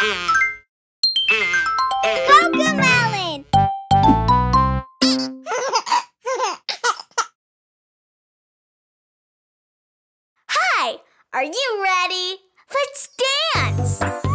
Hi! Are you ready? Let's dance!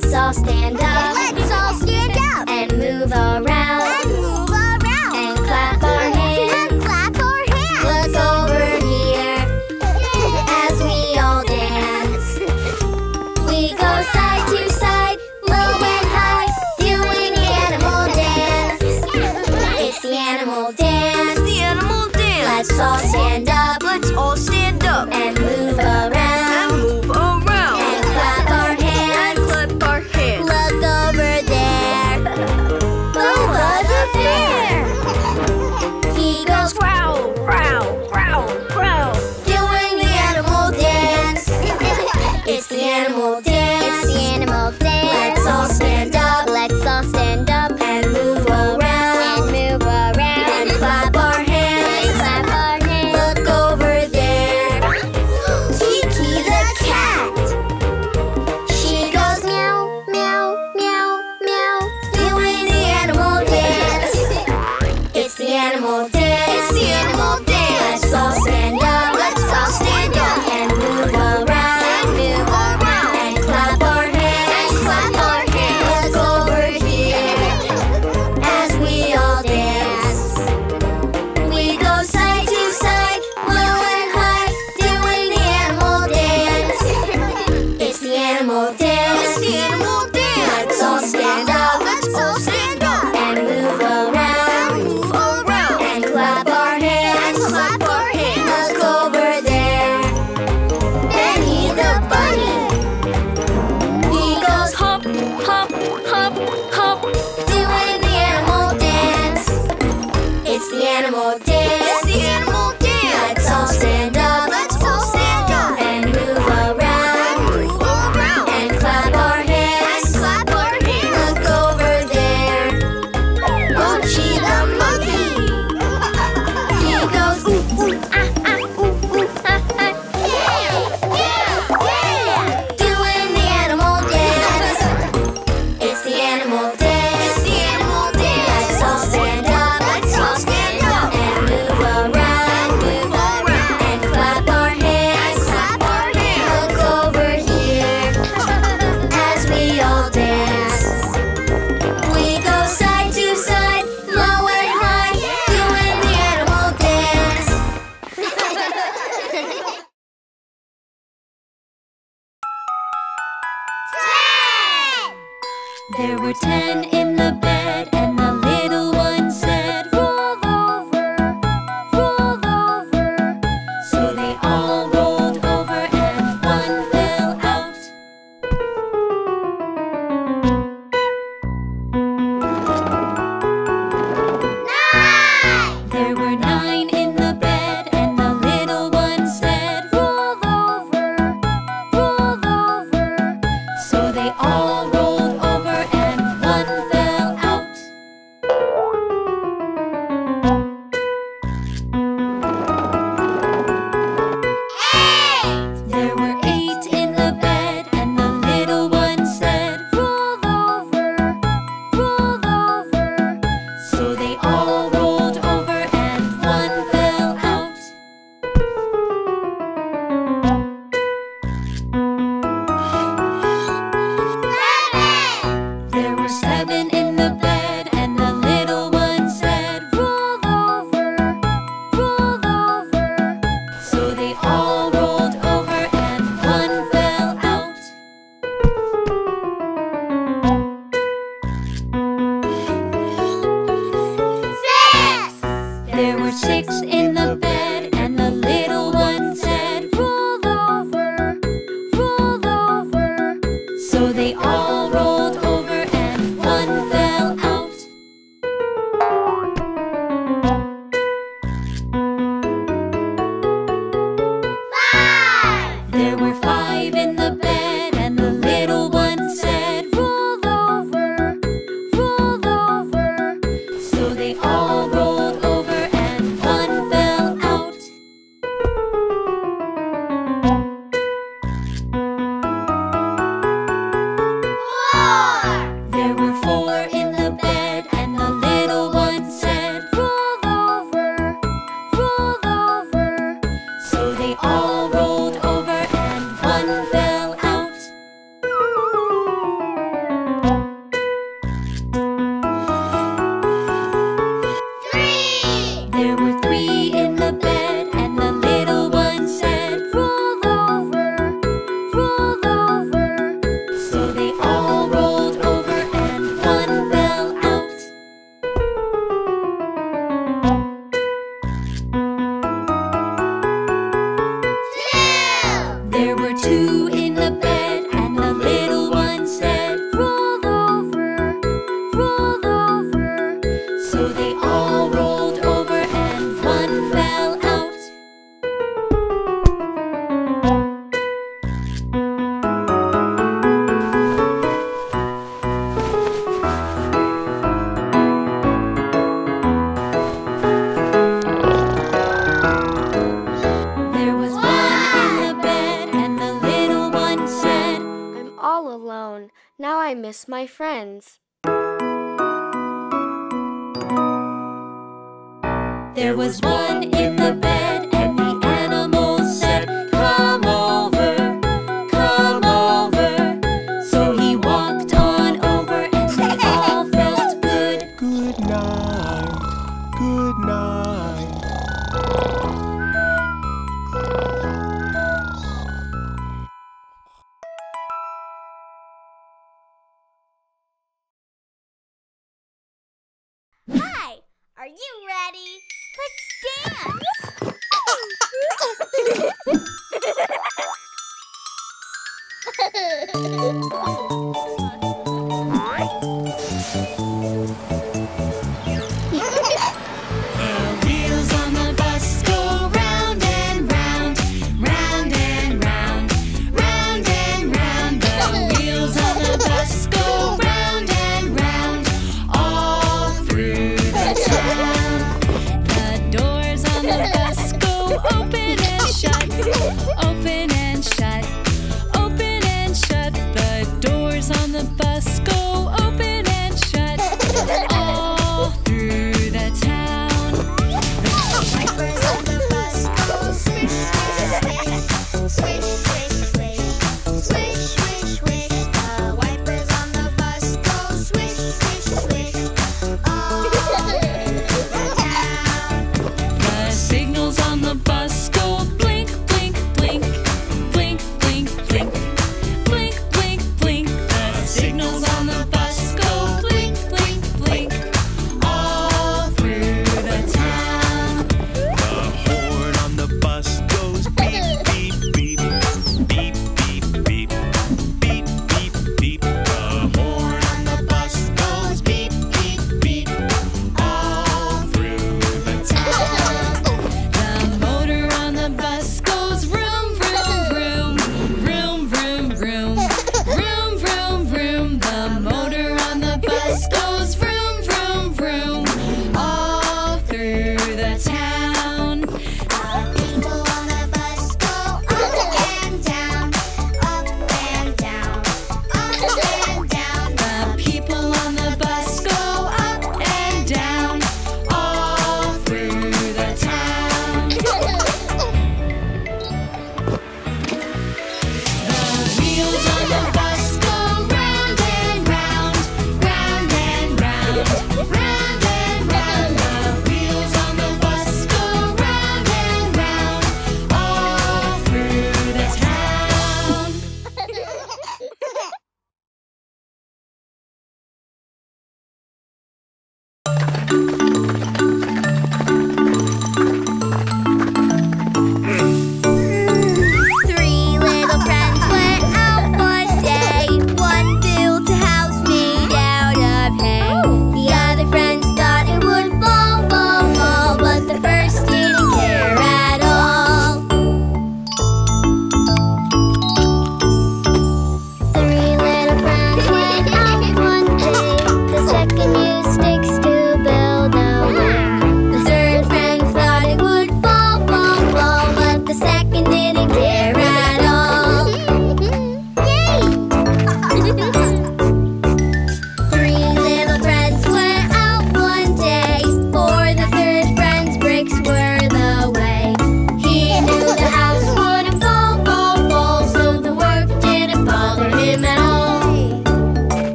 Let's all stand up. Let's all stand up. And move around. And move around. And clap our hands. And clap our hands. Look over here as we all dance. We go side to side, low and high, doing the animal dance. It's the animal dance. It's the animal dance. Let's all stand up. Let's all stand up. And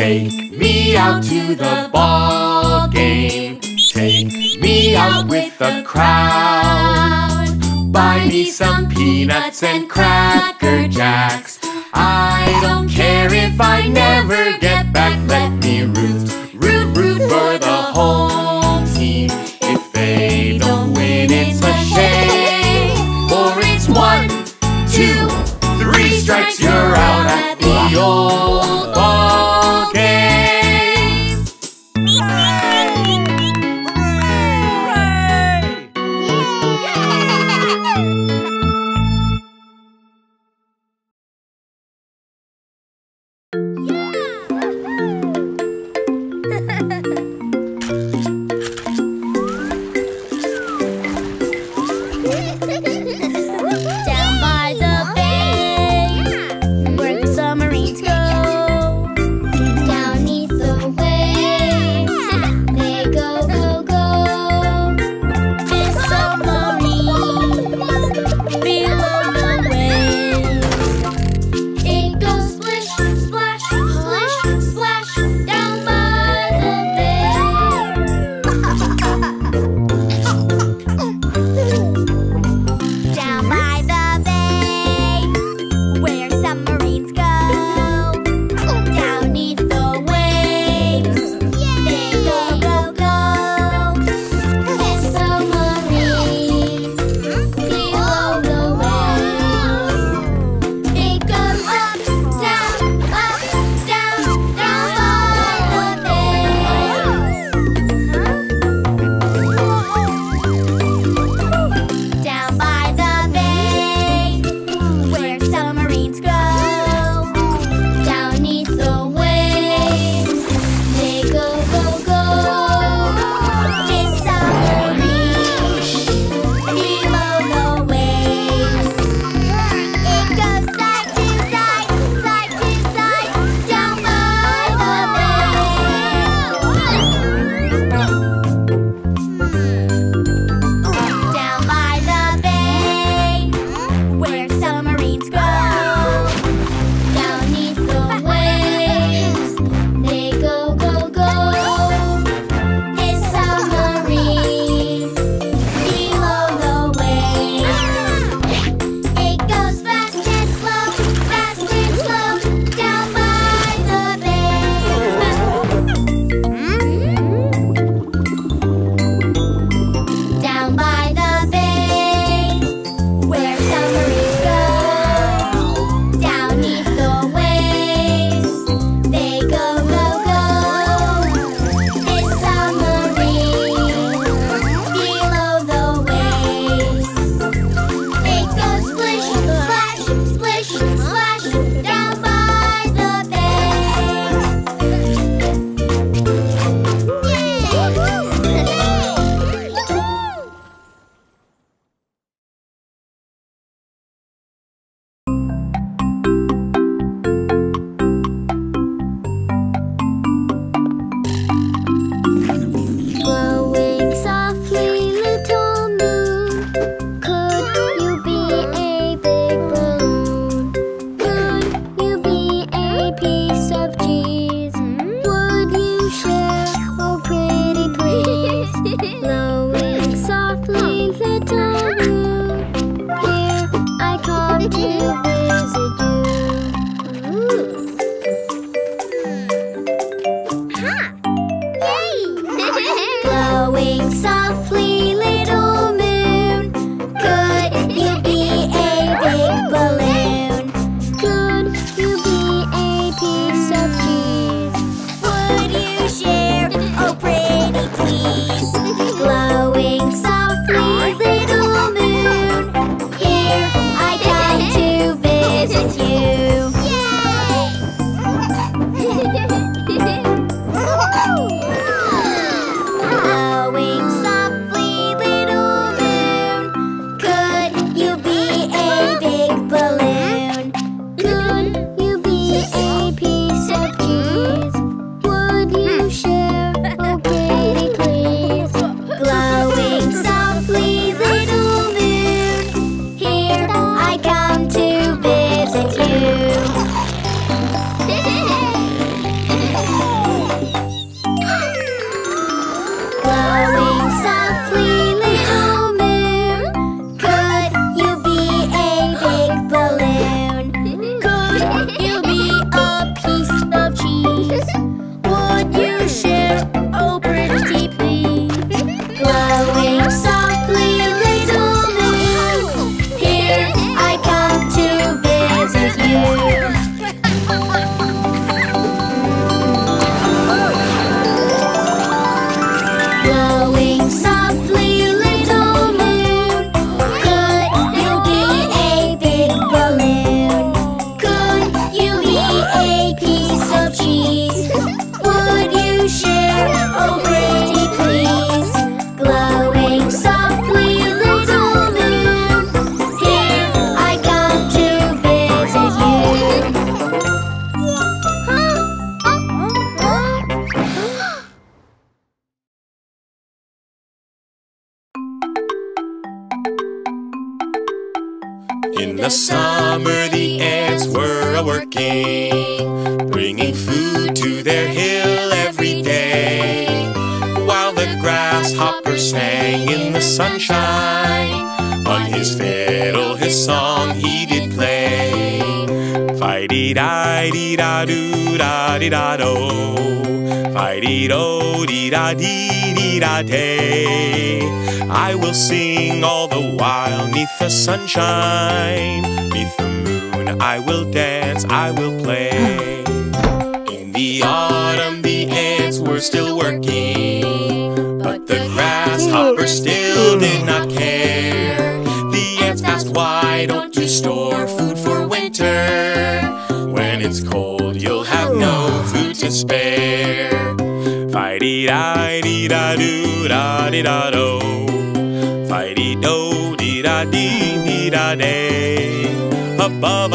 Take me out to the ball game. Take me out with the crowd. Buy me some peanuts and cracker jacks. I don't care if I never get back. Let me root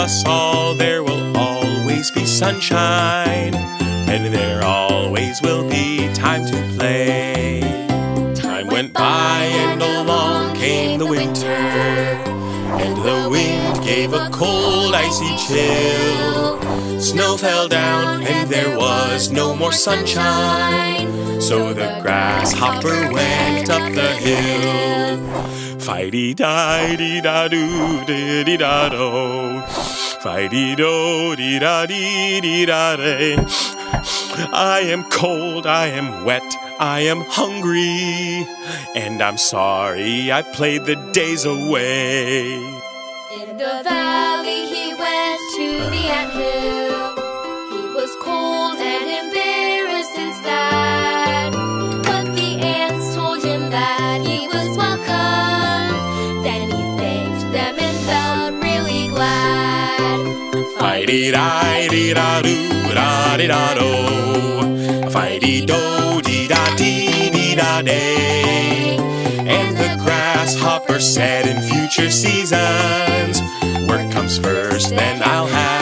us all, there will always be sunshine, and there always will be time to play. Time went by, and along came the winter, and the wind gave a cold, icy chill. Snow fell down, and there was no more sunshine. So the grasshopper went up the hill. Fighty di di da do di di da do. Fighty do di da di di da day. I am cold, I am wet, I am hungry, and I'm sorry I played the days away. In the valley he went to the anthill. Di di da do da di da do. Fighty do di da di di da day. And the grasshopper said in future seasons, work comes first, then I'll have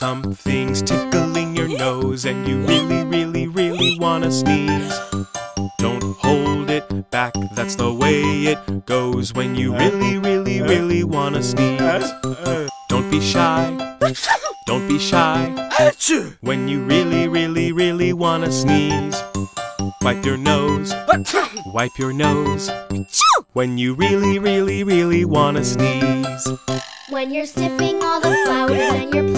Something's tickling your nose and you really, really, really wanna sneeze. Don't hold it back, that's the way it goes when you really, really, really wanna sneeze. Don't be shy, don't be shy, when you really, really, really wanna sneeze. Wipe your nose, wipe your nose, when you really, really, really wanna sneeze. When you're sniffing all the flowers and you're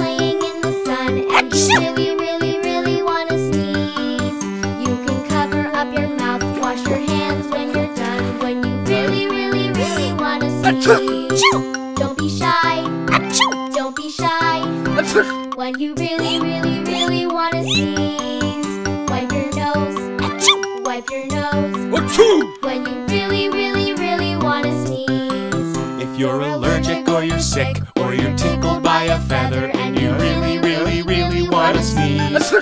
Don't be shy. Don't be shy. When you really, really, really want to sneeze, wipe your nose. Wipe your nose. When you really, really, really want to sneeze. If you're allergic or you're sick or you're tickled by a feather and you really, really, really want to sneeze.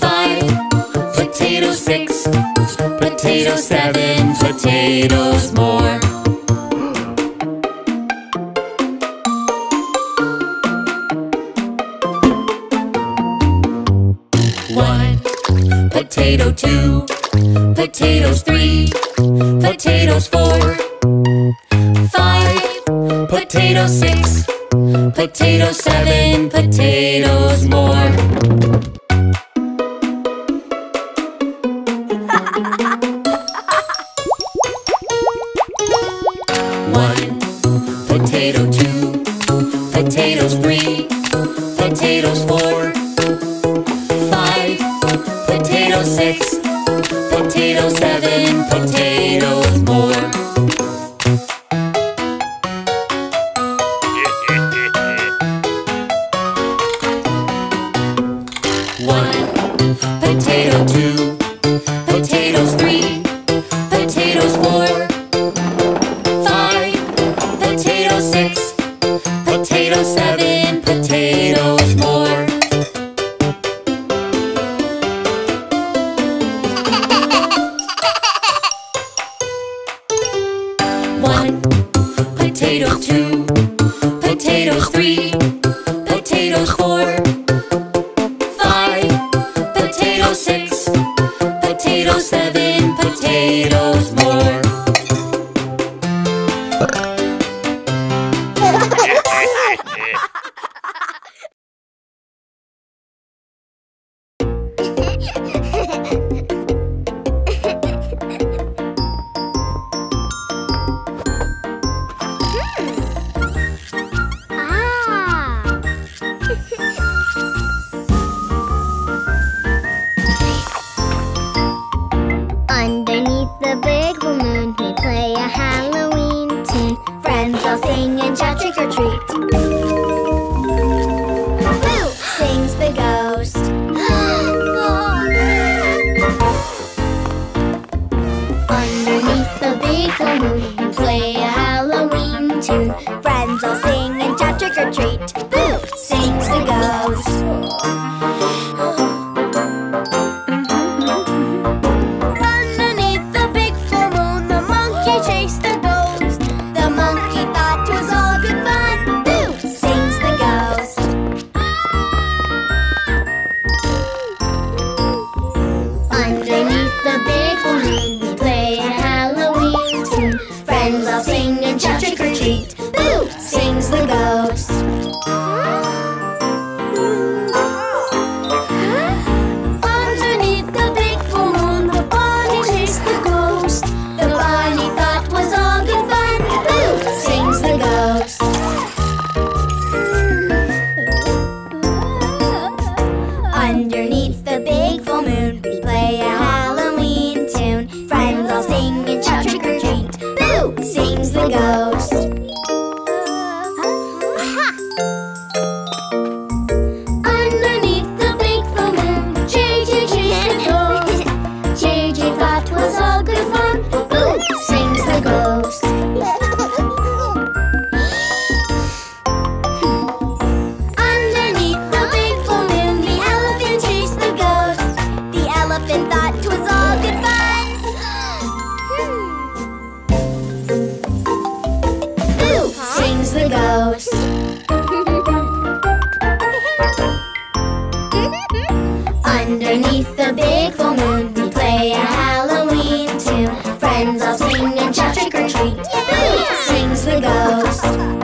five, potato six, potatoes. seven, potatoes more. full moon. We play a Halloween tune. Friends all sing and shout trick or treat. Yay! Sings the ghost.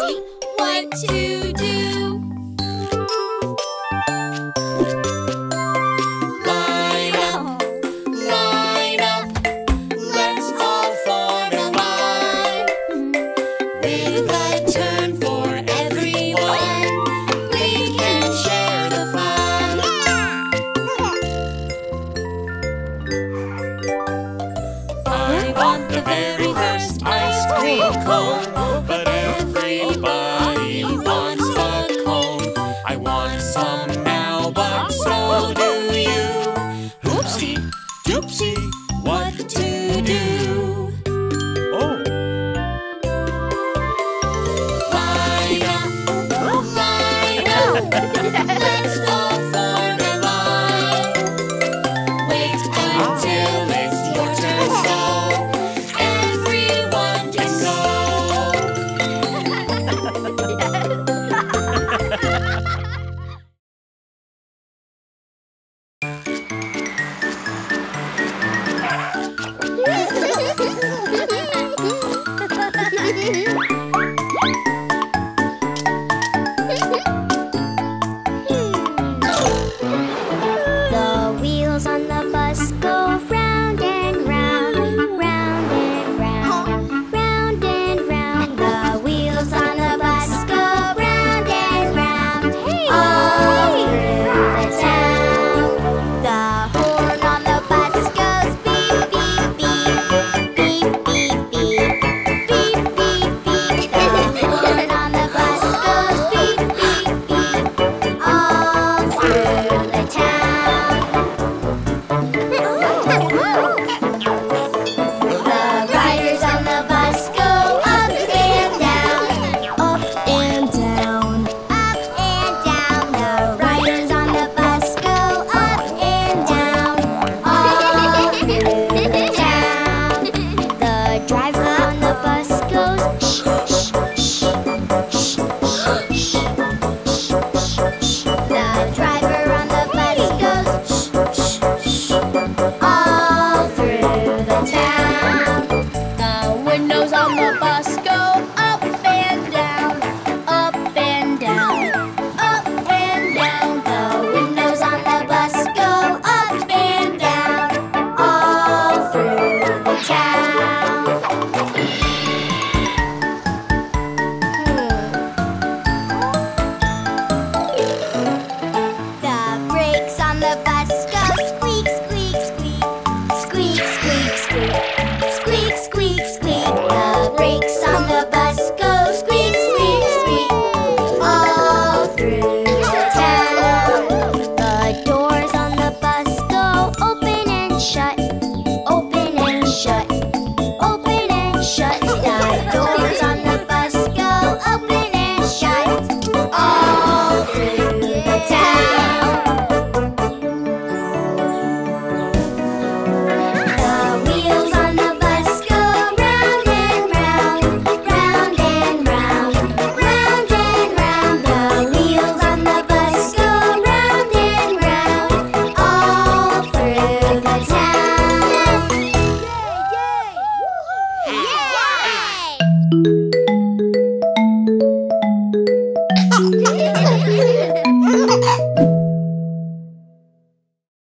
One, two, two.